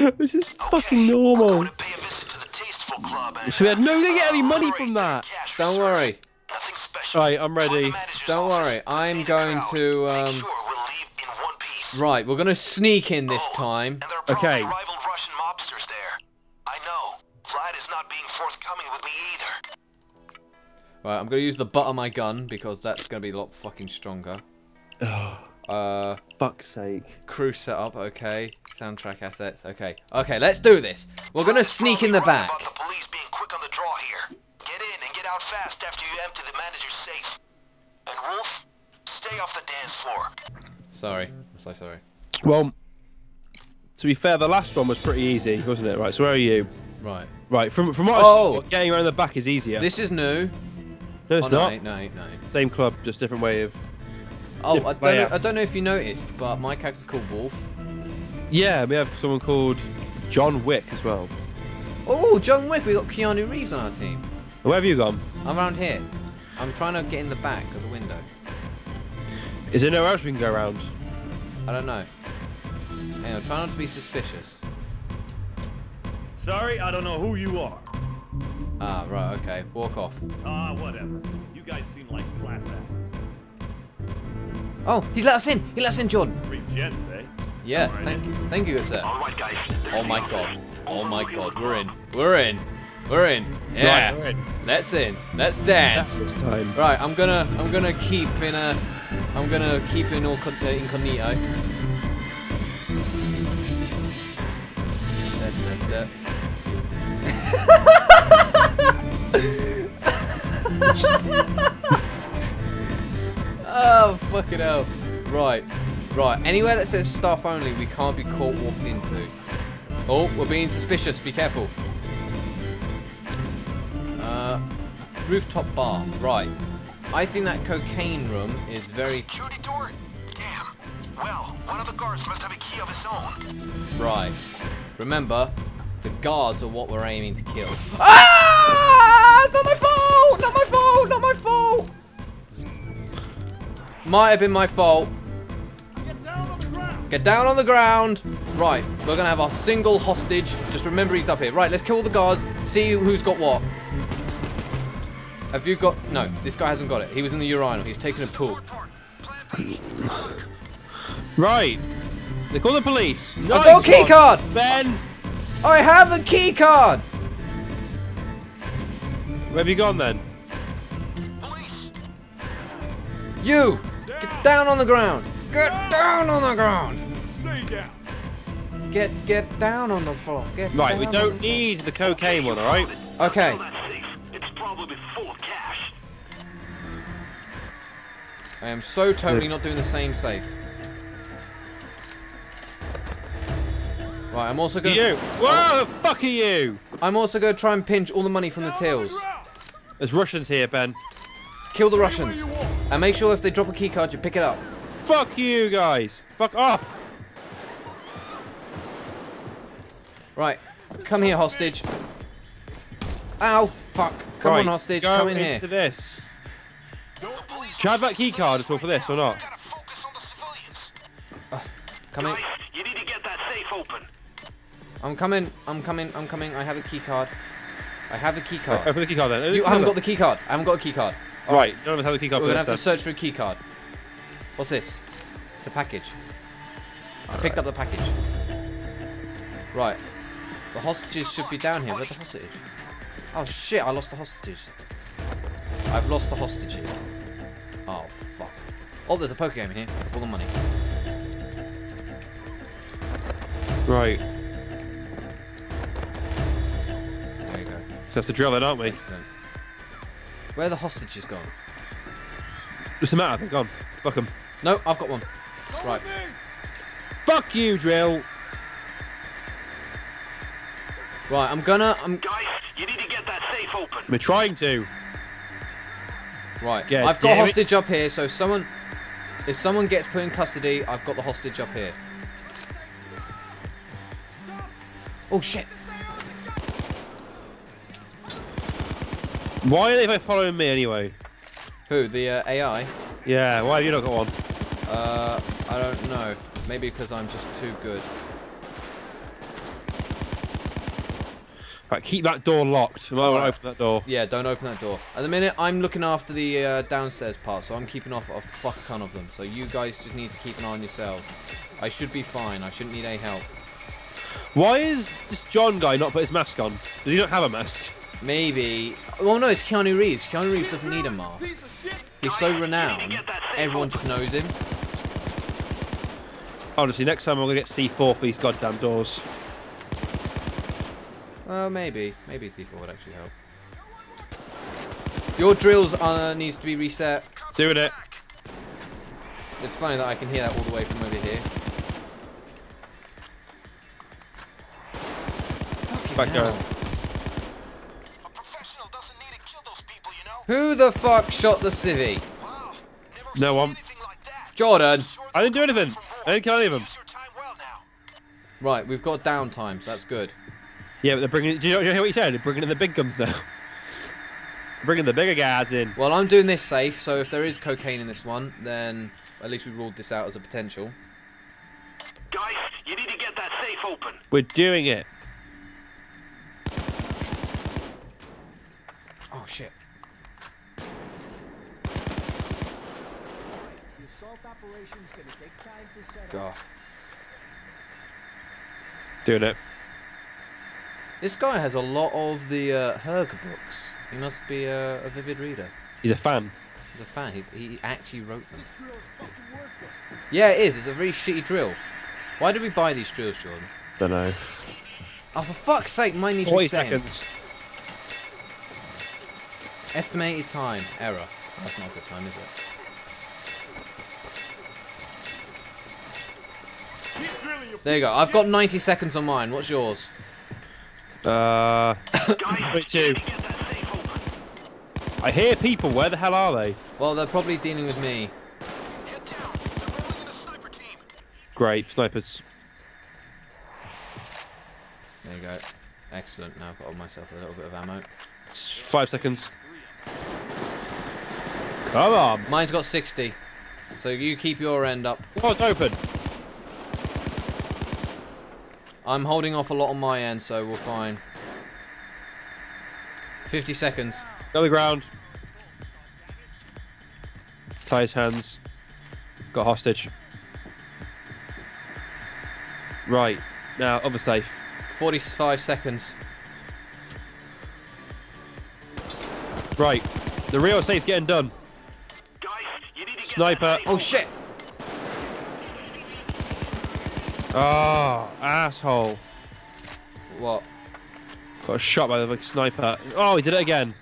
this is fucking normal. to pay a visit to the Tasteful Club. And, So we had no, we didn't get any money from that. Don't worry. Nothing. Right, I'm ready. Don't worry, I'm going to, um, sure we'll leave in one piece. Right, we're gonna sneak in this Oh, time. And there are probably Okay. rival Russian mobsters there. I know. Vlad is not being forthcoming with me either. Right, I'm gonna use the butt of my gun because that's gonna be a lot fucking stronger. Uh, Fuck's sake. crew setup, okay. Soundtrack assets, okay. Okay, let's do this. We're gonna sneak in the back. About the police being quick on the draw here. Get in and get out fast after you empty the manager's safe. And Wolf, stay off the dance floor. Sorry, I'm so sorry. Well, to be fair, the last one was pretty easy, wasn't it? Right, so where are you? Right. Right, from from what Oh. I see, getting around the back is easier. This is new. no, it's oh, no, not. no, no. Same club, just different way of. Oh, I don't know. I don't know if you noticed, but my character's called Wolf. Yeah, we have someone called John Wick as well. Oh, John Wick. We got Keanu Reeves on our team. Where have you gone? I'm around here. I'm trying to get in the back of the window. Is there nowhere else we can go around? I don't know. Hang on, try not to be suspicious. Sorry, I don't know who you are. Ah, right, okay. Walk off. Ah, whatever. You guys seem like class acts. Oh, he let us in. He let us in, Jordan. Three gents, eh? Yeah, Alright. thank you. Thank you, good sir. All right, guys. Oh my god. Oh my god. We're in. We're in. We're in. Yeah. we're in. Let's in. Let's dance. This time. Right, I'm gonna I'm gonna keep in a I'm gonna keep in all uh, incognito. Da, da, da. oh fucking hell! Right, right. Anywhere that says staff only, we can't be caught walking into. Oh, we're being suspicious. Be careful. Uh, rooftop bar. Right. I think that cocaine room is very Security door? Damn. Well, one of the guards must have a key of his own. right. Remember, the guards are what we're aiming to kill. Ah! Not my fault! Not my fault! Not my fault! Might have been my fault. Get down on the ground. Right, we're gonna have our single hostage. Just remember he's up here. Right, let's kill the guards. See who's got what. Have you got? No, this guy hasn't got it. He was in the urinal. He's taking a pool. Right. They call the police. I've got a Nice key card. Ben, I have a key card. where have you gone then? Police! You get down on the ground. Get down on the ground. Stay down. Get get down on the floor. Get Right, we don't the need the cocaine one, alright? Okay. It's probably full of cash. I am so totally not doing the same safe. Right, I'm also gonna. You. Whoa, the fuck are you? I'm also gonna try and pinch all the money from the tills. There's Russians here, Ben. Kill the Russians, and make sure if they drop a key card, you pick it up. Fuck you guys. Fuck off. Right, come here, hostage. Ow, fuck. Come right, on, hostage. Go Come in here. into this. Do you have that key card at all for this or not? Gotta focus on the civilians. Come in. You need to get that safe open. I'm coming. I'm coming. I'm coming. I have a key card. I have a key card. Open the key card then. You haven't got the key card. I haven't got a key card. Right, none of us have the key card We're gonna have to search for a key card. What's this? It's a package. I picked up the package. Right. The hostages should be down here. Where's the hostage? Oh shit! I lost the hostages. I've lost the hostages. Oh fuck. Oh, there's a poker game in here. All the money. Right. There you go. So have to drill then, aren't we? Excellent. Where are the hostages gone? Just a matter, I think. Gone. Fuck 'em. No, I've got one. Right. Fuck you, drill. Right. I'm gonna. I'm. Guys, you need to get that safe open. We're trying to. Right. Yeah, I've got damn it. hostage up here, so if someone if someone gets put in custody, I've got the hostage up here. Oh shit. Why are they following me anyway? Who? The uh, AI? Yeah, why have you not got one? Uh I don't know. Maybe because I'm just too good. Right, keep that door locked. I might want to open that door. Yeah, don't open that door. At the minute, I'm looking after the uh, downstairs part, so I'm keeping off a fuck ton of them. So you guys just need to keep an eye on yourselves. I should be fine. I shouldn't need any help. Why is this John guy not put his mask on? Does he not have a mask? Maybe. Oh no, it's Keanu Reeves. Keanu Reeves doesn't need a mask. He's so renowned. Everyone just knows him. Honestly, next time I'm gonna get C4 for these goddamn doors. Well, maybe. Maybe C4 would actually help. Your drills uh, needs to be reset. Doing it. It's funny that I can hear that all the way from over here. Fucking Back hell. going. Who the fuck shot the civvy? No one. anything like that. Jordan. I didn't do anything. I didn't kill any of them. Use your time well now. Right, we've got downtime, so that's good. Yeah, but they're bringing. Do you, know, do you hear what he said? They're bringing in the big guns now. bringing the bigger guys in. Well, I'm doing this safe, so if there is cocaine in this one, then at least we ruled this out as a potential. Guys, you need to get that safe open. We're doing it. Oh shit. The assault operation's gonna take time to set up. God. Doing it. This guy has a lot of the uh, Herg books. He must be uh, a vivid reader. He's a fan. He's a fan. He's, he actually wrote them. This drill's fucking worthless. Yeah, it is. It's a very shitty drill. Why did we buy these drills, Jordan? Don't know. Oh, for fuck's sake, mine needs to 40 seconds. Estimated time. Error. That's not a good time, is it? There you go. I've got 90 seconds on mine. What's yours? Uh, Guys, 22. you need to get that safe open. I hear people. Where the hell are they? Well, they're probably dealing with me. Get down. They're rolling in a sniper. Great snipers. There you go. Excellent. Now I've got myself a little bit of ammo. Five seconds. Come on. Mine's got 60. So you keep your end up. Oh, it's open. I'm holding off a lot on my end, so we're fine. 50 seconds. Go to the ground. Tie his hands. Got hostage. Right. Now, other safe. 45 seconds. Right. The real safe's getting done. Guys, you get Sniper. Oh shit! Oh, asshole. What? Got shot by the sniper. Oh, he did it again.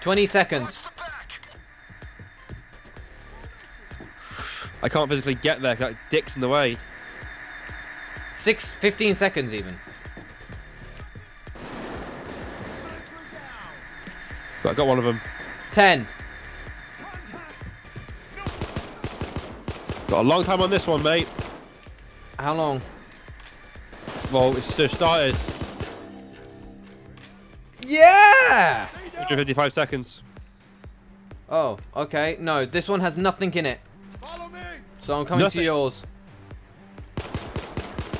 20 seconds. I can't physically get there 'cause that dick's in the way. Six, 15 seconds even. I got one of them. 10. Got a long time on this one, mate. How long? Well, it's just started. Yeah! 155 seconds. Oh, okay. No, this one has nothing in it. Follow me! So I'm coming Nothing. to yours.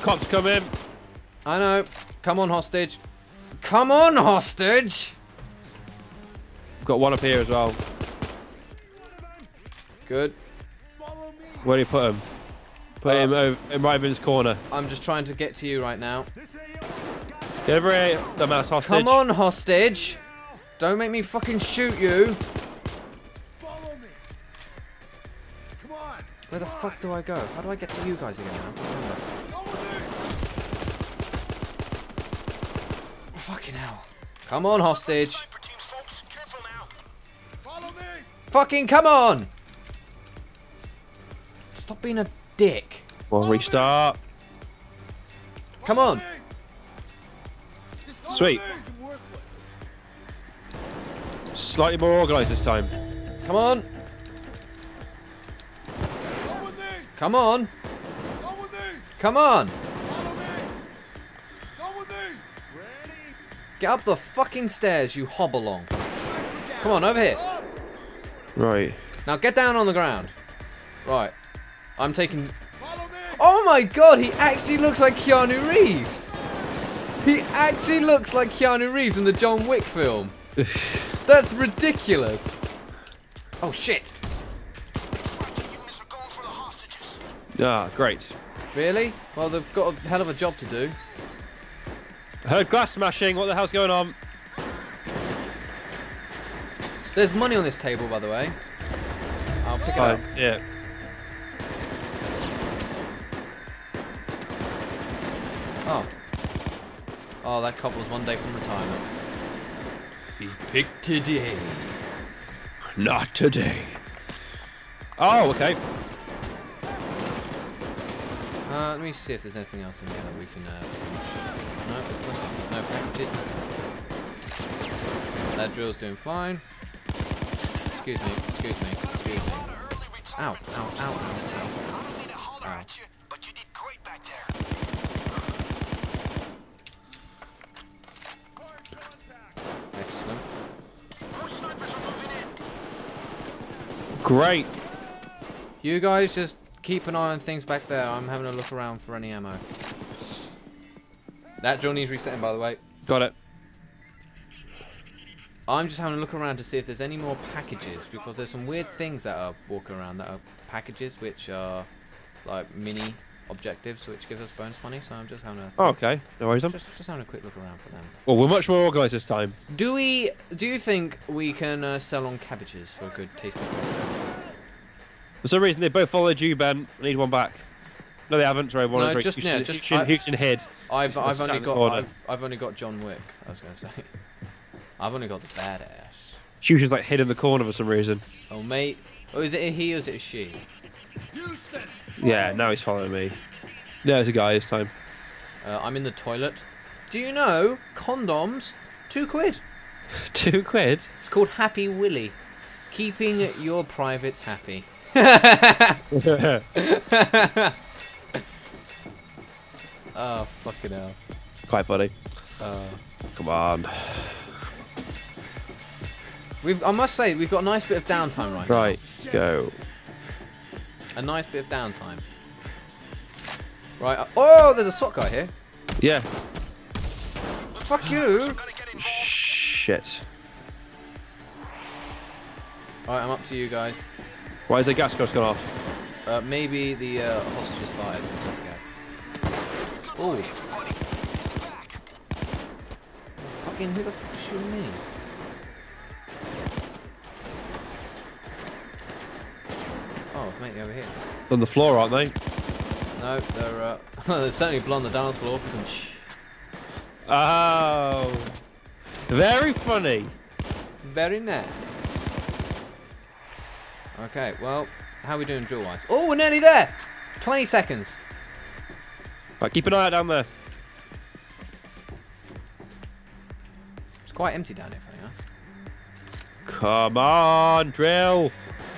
Cops come in. I know. Come on, hostage. Come on, hostage! Got one up here as well. Good. Where do you put him? Put him over, in right in his corner. I'm just trying to get to you right now. This AO got Get over here, dumbass hostage. Come on, hostage! Don't make me fucking shoot you! follow me! Come on! Where the fuck do I go? How do I get to you guys again? I don't remember. Go with me! Fucking hell. Come on, hostage. Sniper team, folks. Careful now. Follow me! Fucking come on! Stop being a dick. Well, restart. Come on. Sweet. Slightly more organised this time. Come on. Come on. Go with me! Come on. Follow me! Go with me! Ready? Get up the fucking stairs, you hobblong. Come on, over here. Right. Now get down on the ground. Right. I'm taking... Oh my god, he actually looks like Keanu Reeves. He actually looks like Keanu Reeves in the John Wick film. That's ridiculous. Oh shit. Striking units are going for the hostages. Ah, great. Really? Well, they've got a hell of a job to do. I heard glass smashing. What the hell's going on? There's money on this table, by the way. I'll pick it Oh, up. yeah. Oh. Oh, that couple's one day from retirement. He picked today. Not today. Oh, okay. Uh, let me see if there's anything else in here that we can. Uh, no. No nothing. That drill's doing fine. Excuse me. Excuse me. Excuse me. Ow! Ow! Ow! Ow! I don't mean to holler Ow. Great. You guys just keep an eye on things back there. I'm having a look around for any ammo. That drill needs resetting, by the way. Got it. I'm just having a look around to see if there's any more packages because there's some weird things that are walking around that are packages which are like mini objectives which give us bonus money. So I'm just having a Oh, okay. No worries. Just just having a quick look around for them. Well, we're much more organised this time. Do we? Do you think we can uh, sell on cabbages for a good tasty? For some reason, they both followed you, Ben. I need one back. No, they haven't. Sorry, one No, of them. just- Houston, yeah, just- Houston, I- Houston hid. I've Let's I've stand only in got. I've, I've only got John Wick. I was gonna say. I've only got the badass. Houston's like hid in the corner for some reason. Oh mate, oh is it a he or is it a she? Houston! Yeah, now he's following me. No, it's a guy this time. Uh, I'm in the toilet. Do you know condoms? Two quid. Two quid. It's called Happy Willy. Keeping your privates happy. Oh, fucking hell. Quite funny. Uh, Come on. we've, I must say, we've got a nice bit of downtime right, Right, let's go. A nice bit of downtime. Right. uh- oh, there's a SWAT guy here. Yeah. Fuck you. Gotta get involved. Shit. Alright, I'm up to you guys. Why is the gas gone off? Uh, maybe the uh. Let's go. Oh, fucking who the fuck is shooting me? Oh, mate, over here. On the floor, aren't they? No, they're uh, they're certainly blood on the dance floor. Oh. Very funny. Very nice. Okay, well, how are we doing drill wise? Oh, we're nearly there. 20 seconds. Right, keep an eye out down there. It's quite empty down here, funny enough. Come on, drill.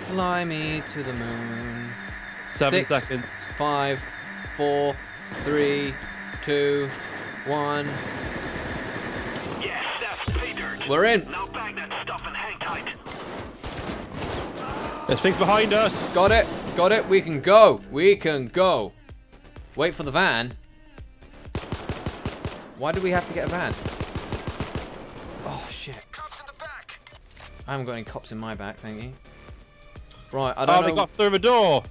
Fly me to the moon. Seven Six. seconds. Five, four, three, two, one. Yes, that's pay dirt. We're in. Now There's things behind us. Got it. Got it. We can go. We can go. Wait for the van. Why do we have to get a van? Oh shit. Cops in the back. I haven't got any cops in my back, thank you. Right, I oh, don't Oh, know. they got through the door.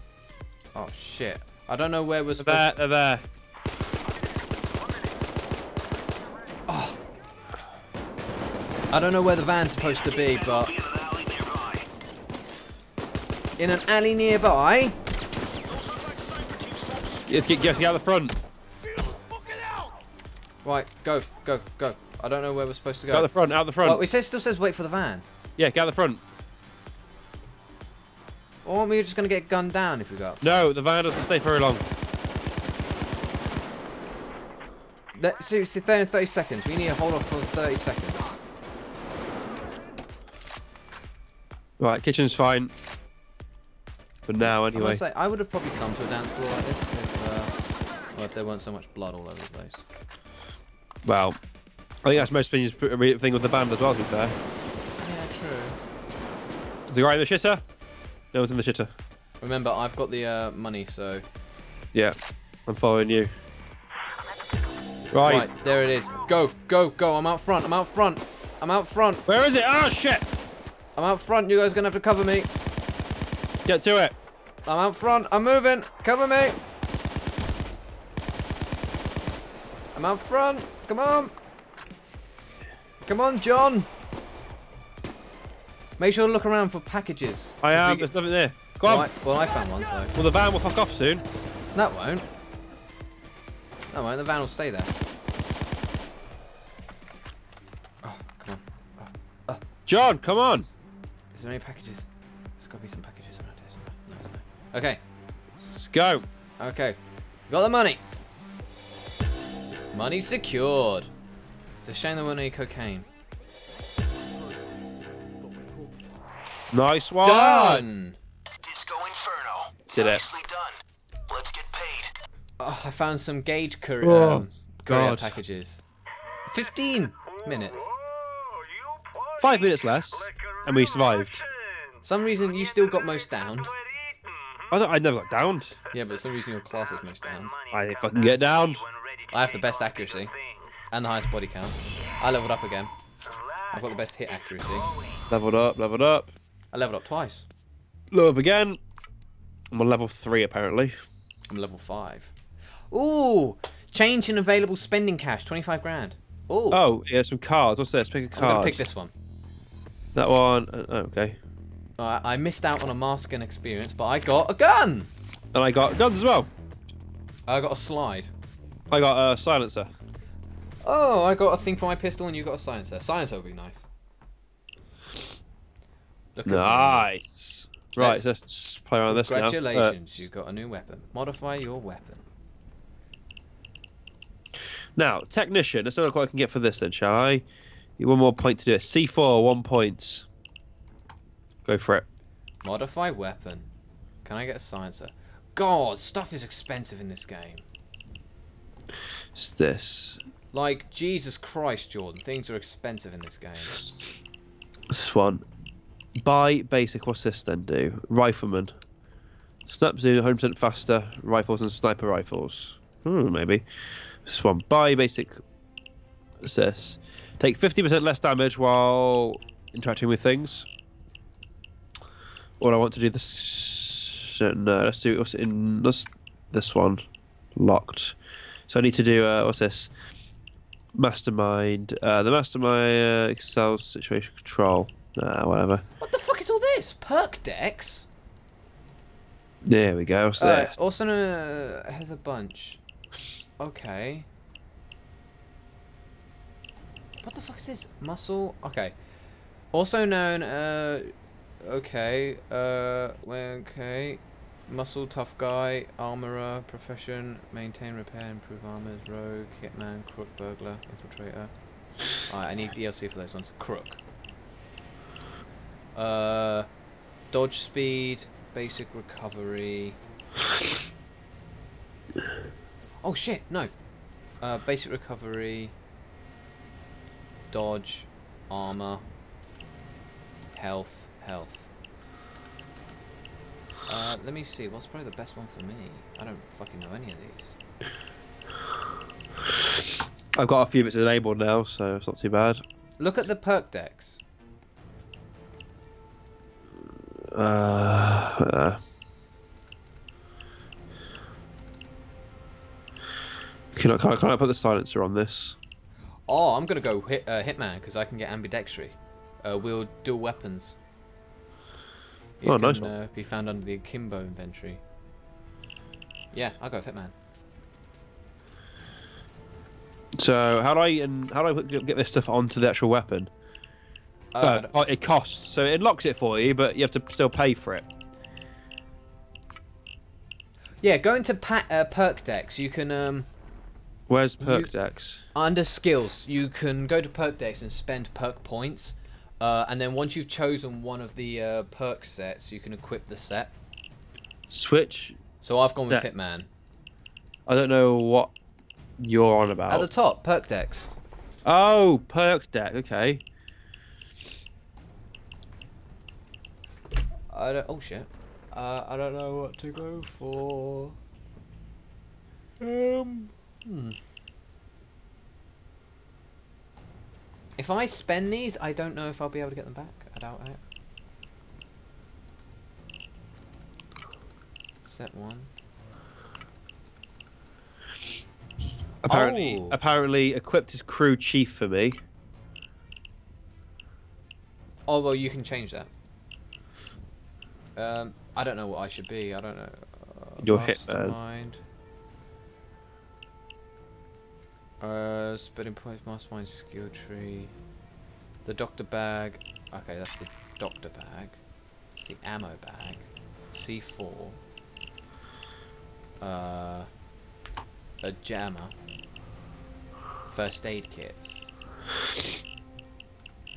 Oh shit. I don't know where we're supposed. there. They're there. Oh. I don't know where the van's supposed to be, but in an alley nearby. Those look like sniper teams. Let's get, get out the front. Right, go, go, go. I don't know where we're supposed to go. Out the front. Out the front. Oh, it says still says wait for the van. yeah, get out the front. Or we're just gonna get gunned down if we go up. No, the van doesn't stay very long. Let, seriously, stay in 30 seconds. We need to hold off for 30 seconds. Right, kitchen's fine. For now, I anyway. must say, I would have probably come to a dance floor like this if, uh, well, if there weren't so much blood all over the place. Well, I think that's most things thing with the band as well. To be fair, Yeah, true. is he right in the shitter? No one's in the shitter. Remember, I've got the uh, money, so Yeah, I'm following you. Right. Right, there it is. Go, go, go. I'm out front. I'm out front. I'm out front. Where is it? Oh shit! I'm out front. You guys are gonna have to cover me. Get to it. I'm out front. I'm moving. Cover me. I'm out front. Come on. Come on, John. Make sure to look around for packages. I am. There's nothing there. Go on. Right, well, I found one, so. Well, the van will fuck off soon. That won't. That won't. The van will stay there. Oh, come on. Oh, oh. John, come on. Is there any packages? There's got to be some packages Okay. Let's go. Okay. Got the money. Money secured. It's a shame there weren't any cocaine. Nice one. Done! Disco Inferno. Did it. Nicely done. Let's get paid. Oh, I found some Gage courier, Oh, um, courier God. packages. 15 minutes. Five minutes less, and we survived. Some reason you still got most downed. I, I never got downed. Yeah, but some reason your class is most downed. I didn't fucking get downed. I have the best accuracy and the highest body count. I leveled up again. I've got the best hit accuracy. Leveled up, leveled up. I leveled up twice. Level up again. I'm on level three apparently. I'm level 5. Ooh! Change in available spending cash, 25 grand. Ooh. Oh, yeah, some cards. What's this? Pick a I'm gonna pick this one. That one. uh, oh, okay. Uh, I missed out on a mask and experience, but I got a gun! And I got guns as well. I got a slide. I got a silencer. Oh, I got a thing for my pistol and you got a silencer. Silencer would be nice. Look. Nice. Right, Let's- let's just play around this now. Uh, Congratulations, you got a new weapon. Modify your weapon. now, technician. Let's look what I can get for this then, shall I? You one more point to do it. C4, one point. Go for it. Modify weapon. Can I get a silencer? God, stuff is expensive in this game. It's this. Like, Jesus Christ, Jordan. Things are expensive in this game. This one. Buy basic. What's this then do? Rifleman. Snap zoom 100% faster. Rifles and sniper rifles. Hmm, maybe. This one. Buy basic. What's this? Take 50% less damage while interacting with things. Or I want to do this. No, let's do what's in this. This one. Locked. So I need to do. Uh, what's this? Mastermind. Uh, the mastermind uh, excels situation control. Nah, whatever. What the fuck is all this? Perk decks? There we go. What's Uh, also known uh, a Heather Bunch. Okay. What the fuck is this? Muscle? Okay. Also known, uh, okay, uh, okay. Muscle, tough guy, armorer, profession, maintain, repair, improve armors, rogue, hitman, crook, burglar, infiltrator. Alright, I need DLC for those ones. Crook. Uh, dodge speed, basic recovery. Oh shit, no. Uh, basic recovery, dodge, armor, health, health. Uh, let me see, what's probably the best one for me? I don't fucking know any of these. I've got a few bits enabled now, so it's not too bad. Look at the perk decks. Uh, uh. Can I, can, I, can I put the silencer on this? Oh, I'm gonna go hit, uh, Hitman because I can get ambidextry. Uh, wield dual weapons. These Oh, can nice one. uh, be found under the akimbo inventory. Yeah, I'll go with Hitman. So how do I and how do I get this stuff onto the actual weapon? Uh, Uh, oh, it costs, so it unlocks it for you, but you have to still pay for it. yeah, go into pa- uh, perk decks. You can um, Where's perk You- decks? under skills. You can go to perk decks and spend perk points. Uh, and then once you've chosen one of the uh, perk sets, you can equip the set. Switch. So I've gone Set. with Hitman. I don't know what you're on about. At the top, perk decks. Oh, perk deck. Okay. I don't. Oh shit. Uh, I don't know what to go for. Um. Hmm. If I spend these, I don't know if I'll be able to get them back. I doubt it. Set one. Apparently, Oh. apparently, equipped as crew chief for me. Oh well, you can change that. Um, I don't know what I should be. I don't know. Uh, You're hitman. Uh, spreading points, mastermind skill tree. The doctor bag. Okay, that's the doctor bag. It's the ammo bag. C4. Uh, a jammer. First aid kits.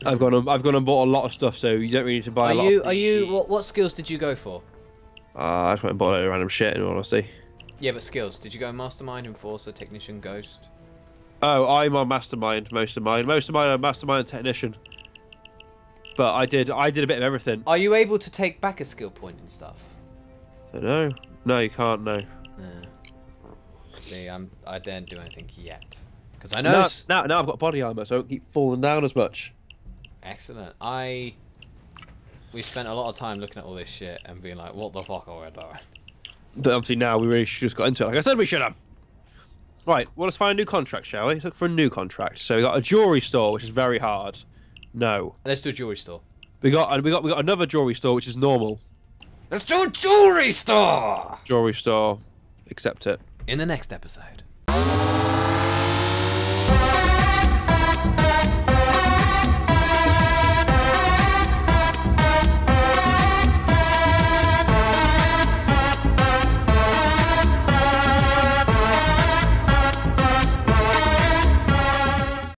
I've gone and I've gone and bought a lot of stuff, so you don't really need to buy Are a lot. you? of Are you? What? What skills did you go for? Uh, I just went and bought a random shit. In all honesty. Yeah, but skills. Did you go mastermind, enforcer, technician, ghost? Oh, I'm on mastermind. Most of mine. Most of mine are mastermind technician. But I did. I did a bit of everything. Are you able to take back a skill point and stuff? No. No, you can't. No. See, I'm I didn't do anything yet because I know. Now, now, now I've got body armor, so I don't keep falling down as much. Excellent. I we spent a lot of time looking at all this shit and being like, what the fuck are we doing? But obviously now we really just got into it. Like I said, we should have. Right. Well, let's find a new contract, shall we? Let's look for a new contract. So we got a jewelry store, which is very hard. No. Let's do a jewelry store. We got and we got we got another jewelry store, which is normal Let's do a jewelry store jewelry store. Accept it. in the next episode.